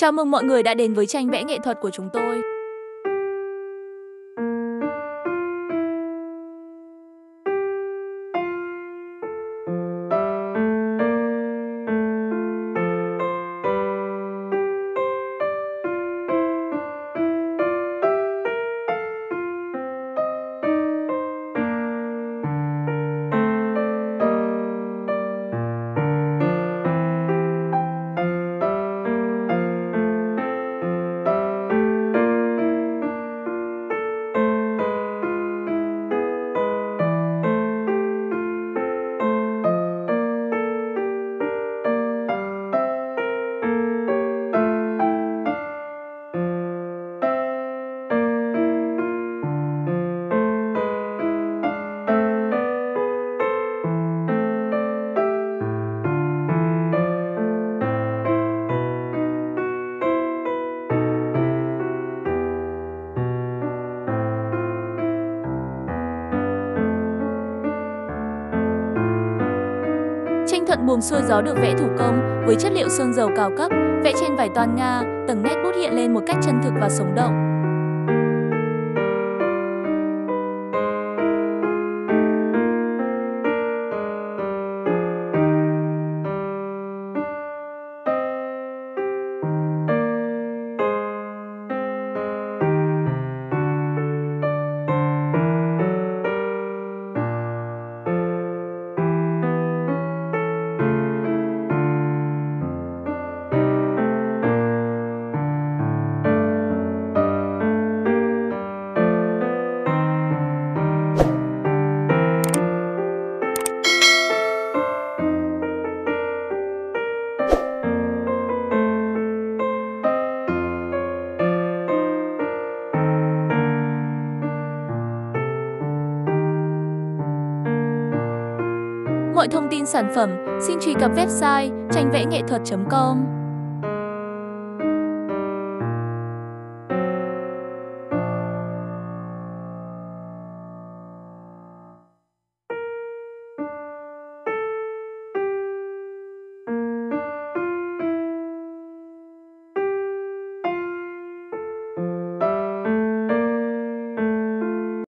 Chào mừng mọi người đã đến với tranh vẽ nghệ thuật của chúng tôi. Tranh thuận buồm xuôi gió được vẽ thủ công với chất liệu sơn dầu cao cấp, vẽ trên vải toan Nga, từng nét bút hiện lên một cách chân thực và sống động. Mọi thông tin sản phẩm xin truy cập website tranh vẽ nghệ thuật.com